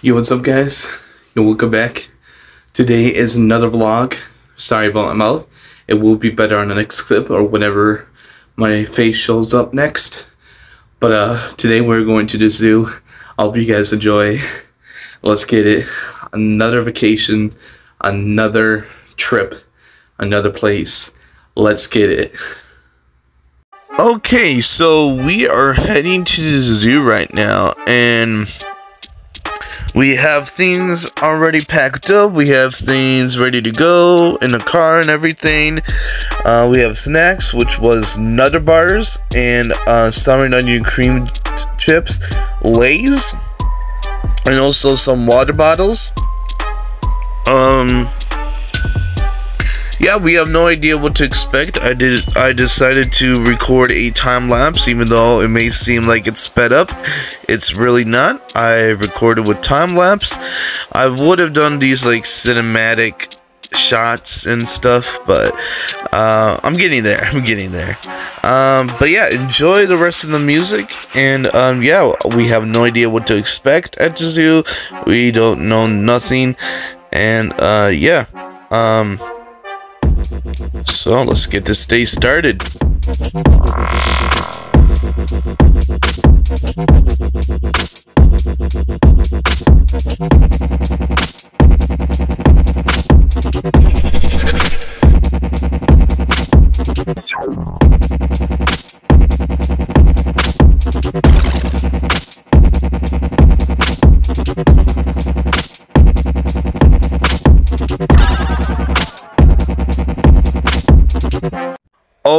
Yo, what's up, guys? Yo, welcome back. Today is another vlog. Sorry about my mouth. It will be better on the next clip or whenever my face shows up next. But uh, today we're going to the zoo. I hope you guys enjoy. Let's get it. Another vacation, another trip, another place. Let's get it. Okay, so we are heading to the zoo right now, and we have things already packed up. We have things ready to go in the car and everything. Uh, we have snacks, which was Nutter Bars and uh, summer onion cream chips, Lay's, and also some water bottles. Um, yeah, we have no idea what to expect. I did. I decided to record a time lapse, even though it may seem like it's sped up. It's really not. I recorded with time lapse. I would have done these like cinematic shots and stuff, but uh, I'm getting there. I'm getting there. Um, but yeah, enjoy the rest of the music, and um, yeah, we have no idea what to expect at the zoo. We don't know nothing, and uh, yeah. Um, so let's get this day started.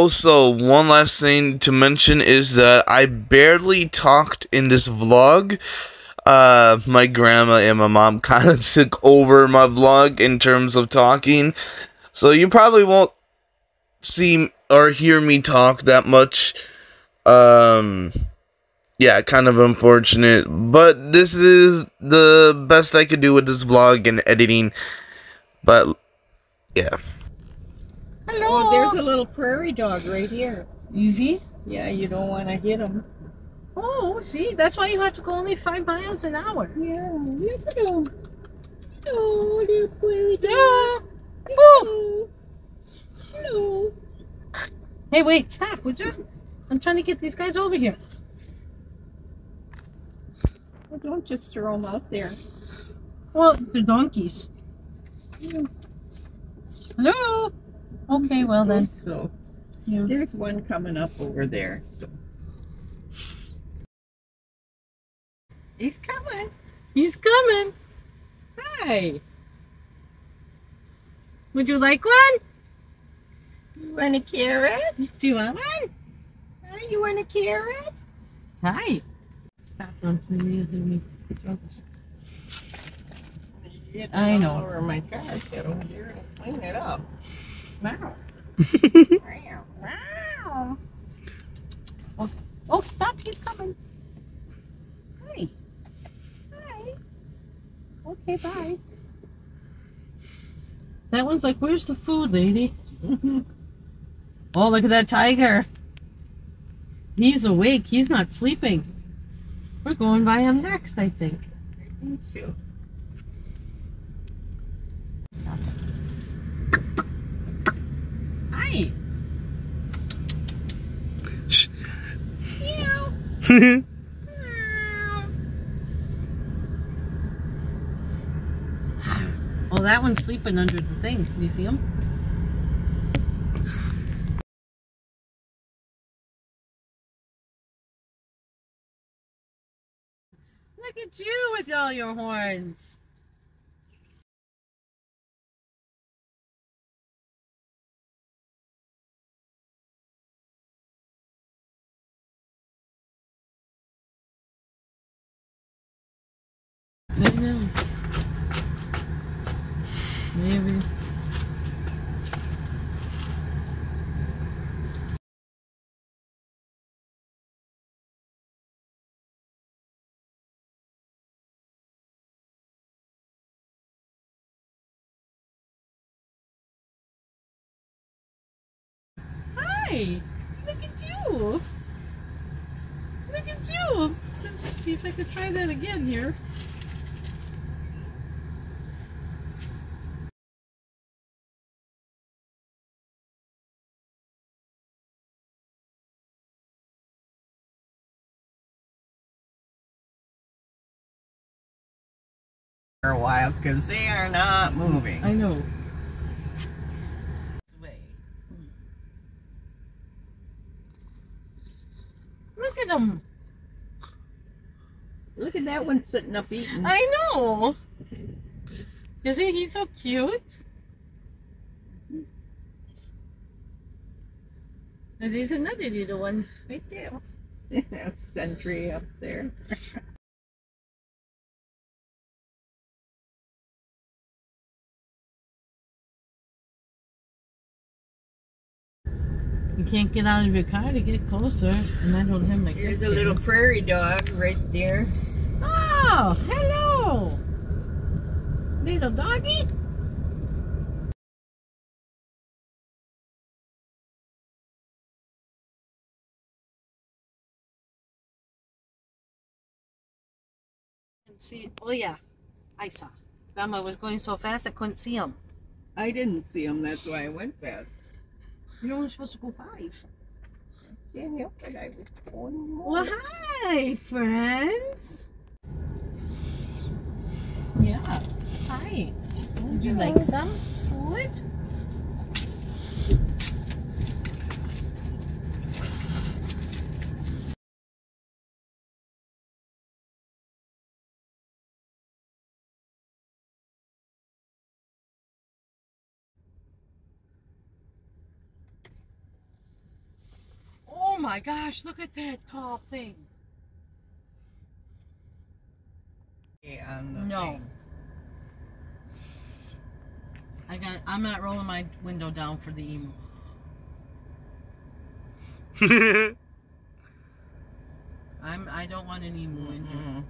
Also, one last thing to mention is that I barely talked in this vlog. Uh, my grandma and my mom kind of took over my vlog in terms of talking. So you probably won't see or hear me talk that much. Um, yeah, kind of unfortunate. But this is the best I could do with this vlog and editing. But, yeah. Hello. Oh, there's a little prairie dog right here. Easy? Yeah, you don't want to hit him. Oh, see, that's why you have to go only five miles an hour. Yeah, look at him. Oh, little prairie dog. Yeah. Hello. Hello. Hey, wait, stop, would you? I'm trying to get these guys over here. Well, don't just throw them out there. Well, they're donkeys. Yeah. Hello? Okay, well then. Yeah. there's one coming up over there. So. He's coming. He's coming. Hi. Would you like one? You want a carrot? Do you want one? Huh? You want a carrot? Hi. Stop running to me. Let me throw this. I know. Over my car. Get over there and clean it up. Now. Wow. Oh, stop. He's coming. Hi. Hi. Okay, bye. That one's like, where's the food, lady? Oh, look at that tiger. He's awake. He's not sleeping. We're going by him next, I think. I think so. Stop it. Hi. Meow. Well, that one's sleeping under the thing. Can you see him? Look at you with all your horns. Know. Maybe. Hi! Look at you! Look at you! Let's see if I could try that again here. For a while because they are not moving. I know. Look at them. Look at that one sitting up eating. I know. Isn't he so cute? And there's another little one right there. That's Sentry up there. You can't get out of your car to get closer, and I don't have my. Here's quick a little thing. prairie dog right there. Oh, hello, little doggy. See, oh yeah, I saw. Grandma was going so fast I couldn't see him. I didn't see him, that's why I went fast. You're only supposed to go five. Can't help it, I was going more. Well, hi, friends. Yeah, hi. Would you like some food? Oh my gosh, look at that tall thing. No. thing. I got I'm not rolling my window down for the emu. I'm I don't want an emu in here. Mm-hmm.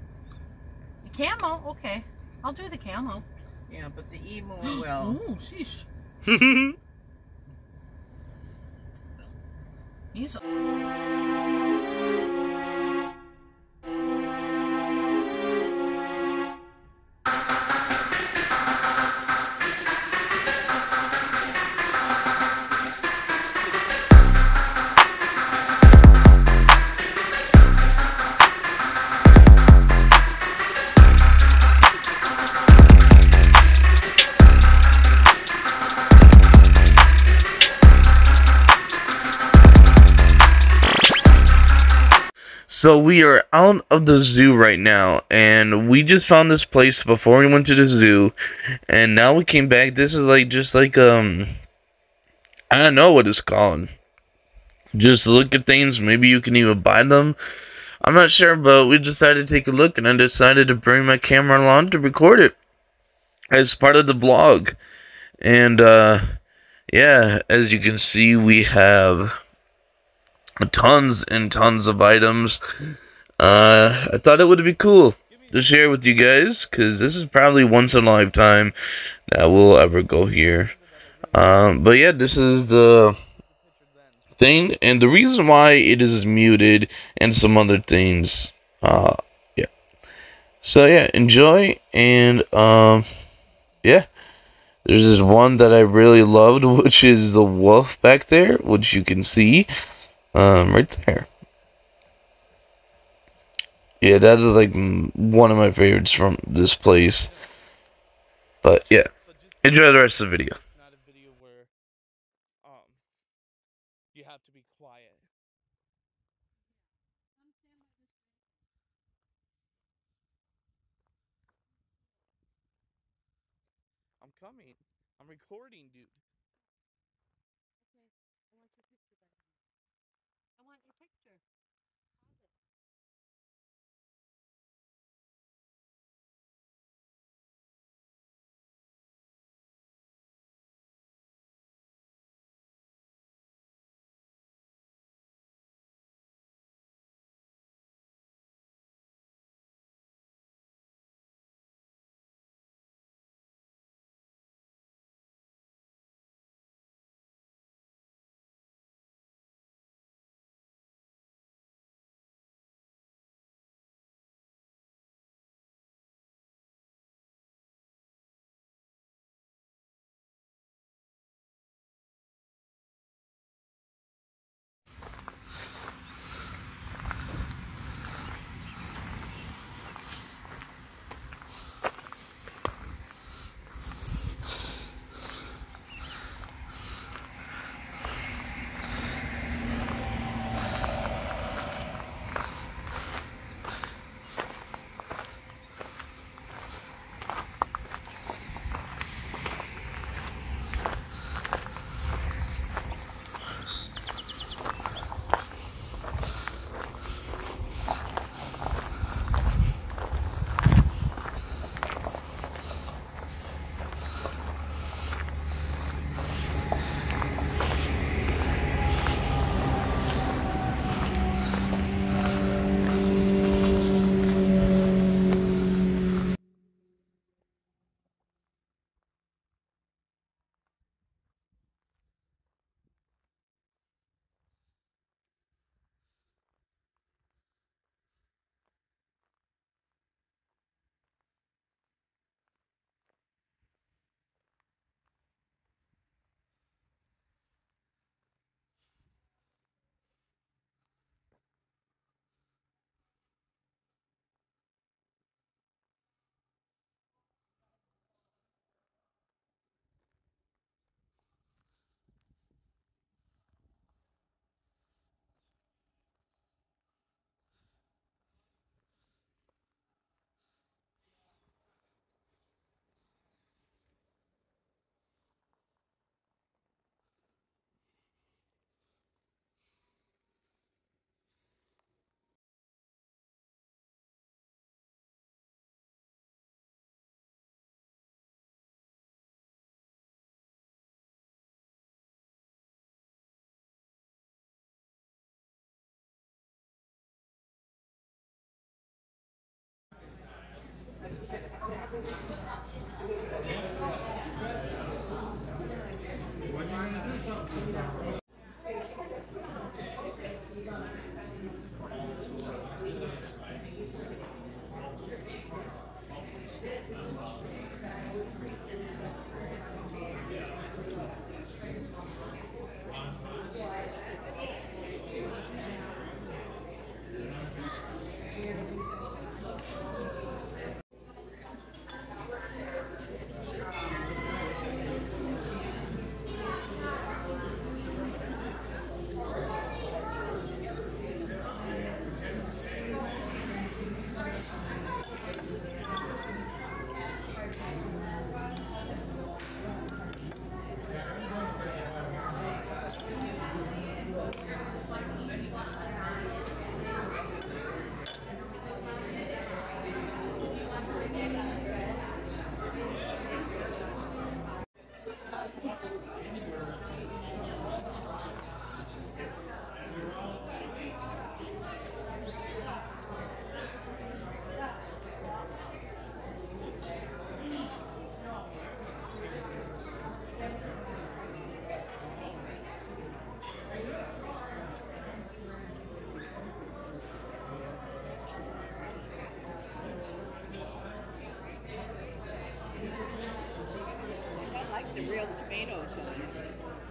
The camel, okay. I'll do the camel. Yeah, but the emu will. Oh, sheesh. He's So we are out of the zoo right now, and we just found this place before we went to the zoo, and now we came back. This is like just like um, I don't know what it's called. Just look at things. Maybe you can even buy them. I'm not sure, but we decided to take a look, and I decided to bring my camera along to record it as part of the vlog. And uh, yeah, as you can see, we have tons and tons of items. Uh, I thought it would be cool to share with you guys because this is probably once in a lifetime that we'll ever go here. Um, but yeah, this is the thing, and the reason why it is muted and some other things. Uh, yeah. So yeah, enjoy and um, yeah. There's this one that I really loved, which is the wolf back there, which you can see. Um, right there. Yeah, that is like one of my favorites from this place. But yeah, enjoy the rest of the video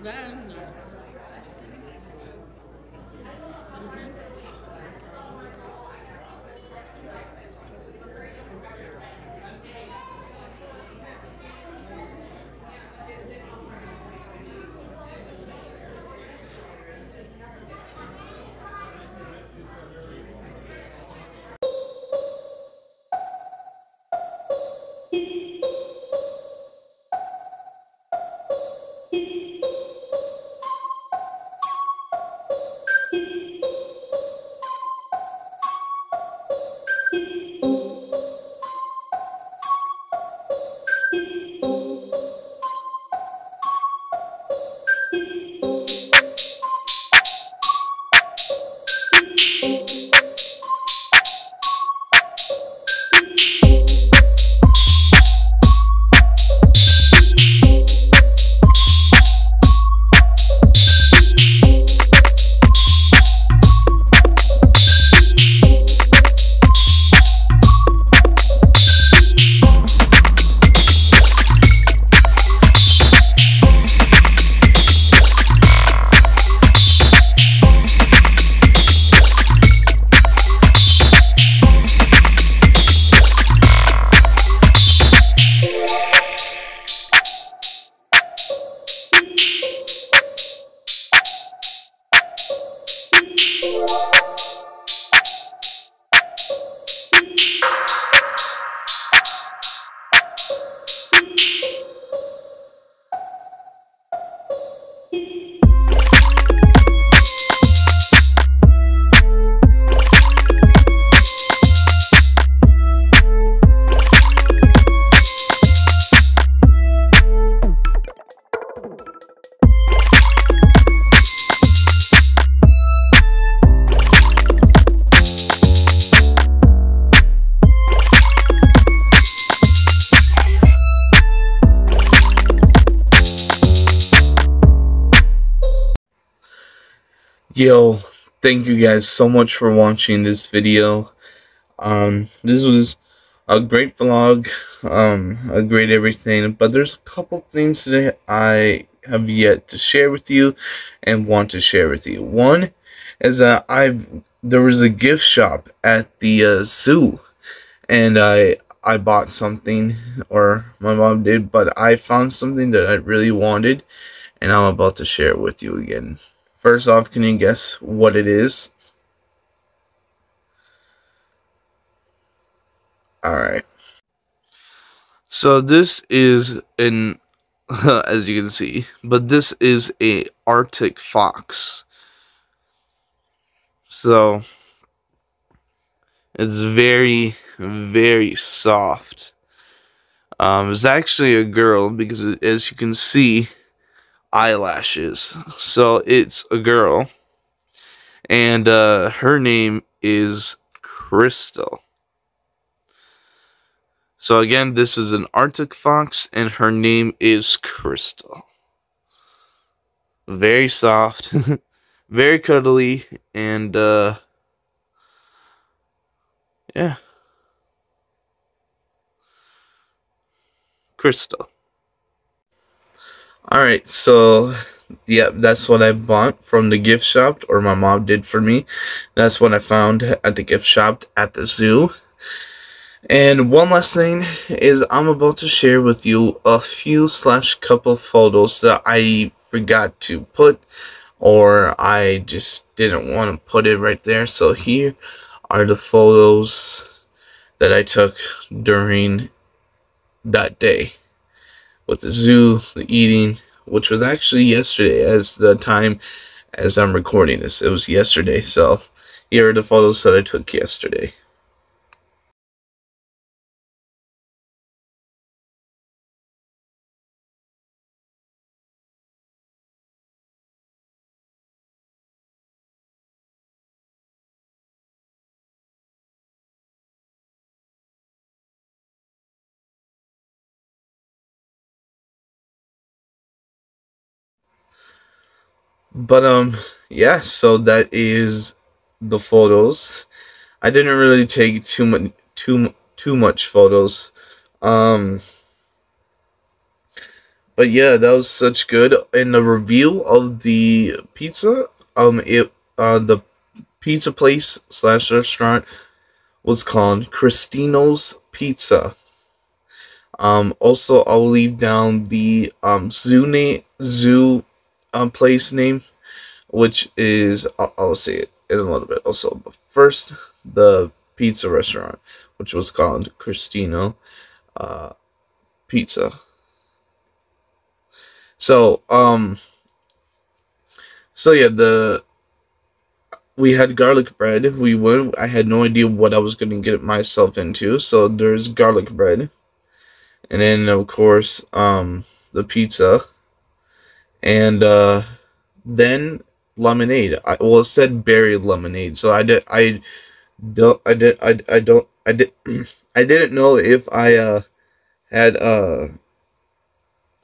That is nice. Yo, thank you guys so much for watching this video. Um, this was a great vlog, um, a great everything, but there's a couple things that I have yet to share with you and want to share with you. One is that I've there was a gift shop at the uh, zoo, and I I bought something, or my mom did, but I found something that I really wanted, and I'm about to share it with you again. First off, can you guess what it is? Alright. So this is an, as you can see, but this is a Arctic fox. So, it's very, very soft. Um, it's actually a girl because as you can see, eyelashes. So it's a girl. And uh, her name is Crystal. So again, this is an Arctic fox, and her name is Crystal. Very soft, very cuddly, and uh, yeah. Crystal. Alright, so yeah, that's what I bought from the gift shop, or my mom did for me. That's what I found at the gift shop at the zoo. And one last thing is I'm about to share with you a few slash couple photos that I forgot to put or I just didn't want to put it right there. So here are the photos that I took during that day with the zoo, the eating, which was actually yesterday as the time as I'm recording this. It was yesterday, so here are the photos that I took yesterday. But um yeah, so that is the photos. I didn't really take too much too too much photos. Um but yeah, that was such good. And the review of the pizza, um, it uh the pizza place slash restaurant was called Cristino's Pizza. Um, also, I'll leave down the um name, zoo um place name, which is I'll, I'll say it in a little bit. Also, but first the pizza restaurant, which was called Cristino, uh, Pizza. So um, so yeah, the we had garlic bread. We went. I had no idea what I was gonna get myself into. So there's garlic bread and then of course um the pizza and uh then lemonade. I well it said berry lemonade so i did i don't i did i, I don't i did i didn't know if i uh had uh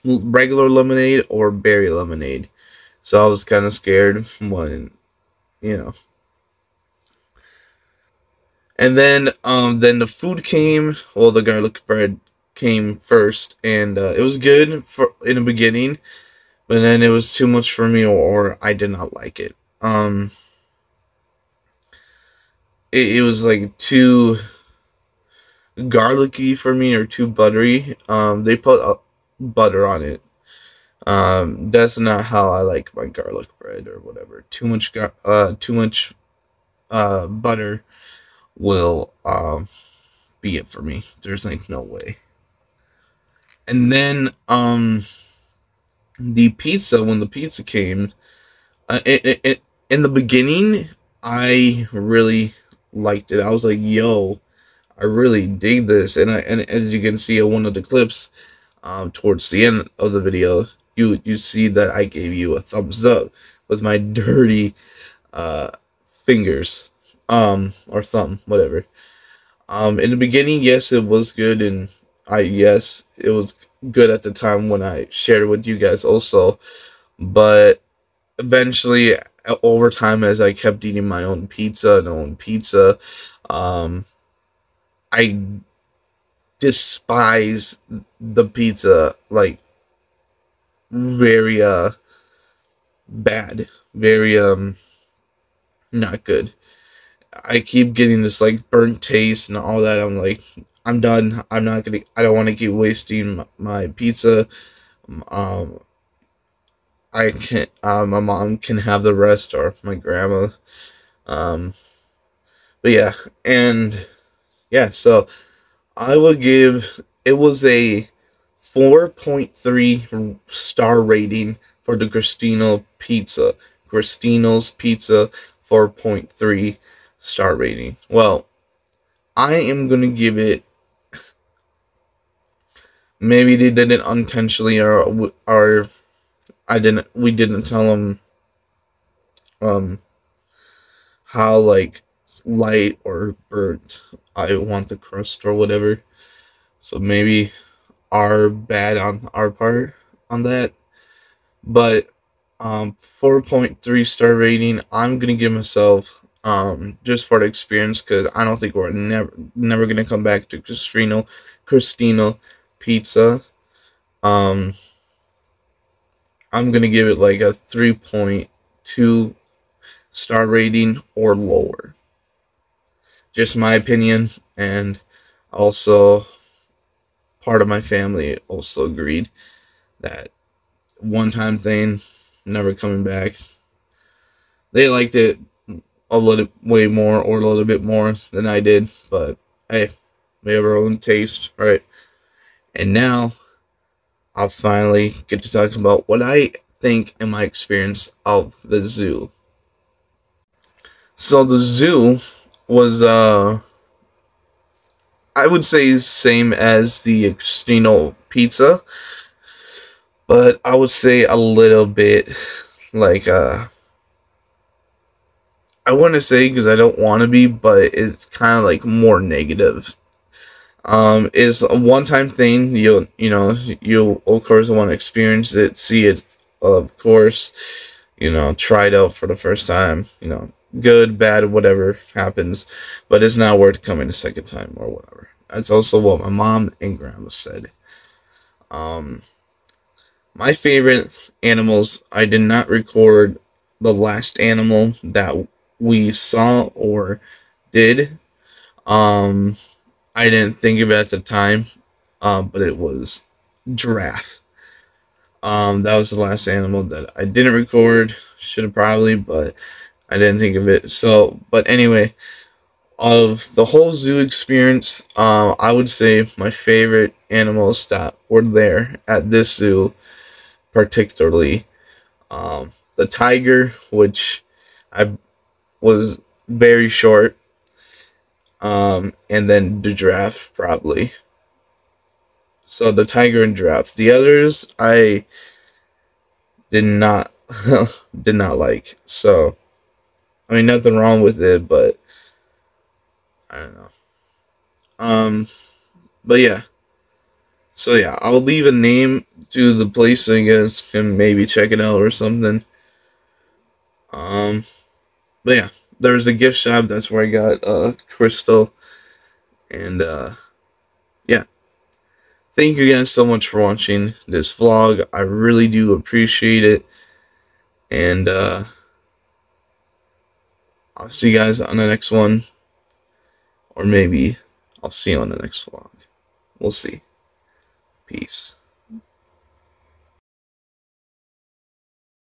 regular lemonade or berry lemonade. So i was kind of scared when you know. And then um then the food came well the garlic bread came first, and uh, it was good for in the beginning, but then it was too much for me, or, I did not like it. Um, it, it was like too garlicky for me, or too buttery. Um, they put uh, butter on it. Um, that's not how I like my garlic bread or whatever. Too much, gar- uh, too much, uh, butter will um be it for me. There's like no way and then um the pizza when the pizza came uh, it, it, it, in the beginning i really liked it. I was like yo i really dig this. And I, and as you can see in one of the clips um towards the end of the video you you see that i gave you a thumbs up with my dirty uh fingers um or thumb whatever. Um in the beginning yes it was good and I yes, it was good at the time when I shared it with you guys also, but eventually over time as I kept eating my own pizza and own pizza, um, I despise the pizza like very uh bad, very um not good. I keep getting this like burnt taste and all that. I'm like, I'm done. I'm not gonna. I don't want to keep wasting my, pizza. Um, I can. Uh, my mom can have the rest, or my grandma. Um, but yeah, and yeah. So I would give. It was a four point three star rating for the Cristino pizza. Cristino's pizza, four point three star rating. Well, I am gonna give it maybe they did it unintentionally or or I didn't we didn't tell them um how like light or burnt I want the crust or whatever. So maybe our bad on our part on that. But um 4.3 star rating, I'm gonna give myself um just for the experience because I don't think we're never never gonna come back to Cristino Cristino pizza. Um, I'm gonna give it like a 3.2 star rating or lower. Just my opinion, and also part of my family also agreed that one time thing, never coming back. They liked it a little way more or a little bit more than I did, but hey, we have our own taste, right? And now I'll finally get to talk about what I think in my experience of the zoo. So the zoo was uh I would say same as the Cristino pizza, but I would say a little bit like uh I want to say because I don't want to be, but it's kind of like more negative um, is a one-time thing. You'll, you know, you'll of course want to experience it, see it, of course, you know, try it out for the first time. You know, good, bad, whatever happens, but it's not worth coming a second time or whatever. That's also what my mom and grandma said. Um, my favorite animals, I did not record the last animal that we saw or did. Um, I didn't think of it at the time, uh, but it was giraffe. Um, that was the last animal that I didn't record. Should have probably, but I didn't think of it. So, but anyway, of the whole zoo experience, uh, I would say my favorite animals that were there at this zoo, particularly, um, the tiger, which I was very short, um, and then the giraffe probably. So the tiger and giraffe. The others I did not did not like. So I mean nothing wrong with it, but I don't know. Um but yeah. So yeah, I'll leave a name to the place you guys can maybe check it out or something. Um but yeah, there's a gift shop, that's where I got uh crystal and uh yeah thank you guys so much for watching this vlog. I really do appreciate it. And uh, I'll see you guys on the next one. Or maybe I'll see you on the next vlog. We'll see. Peace.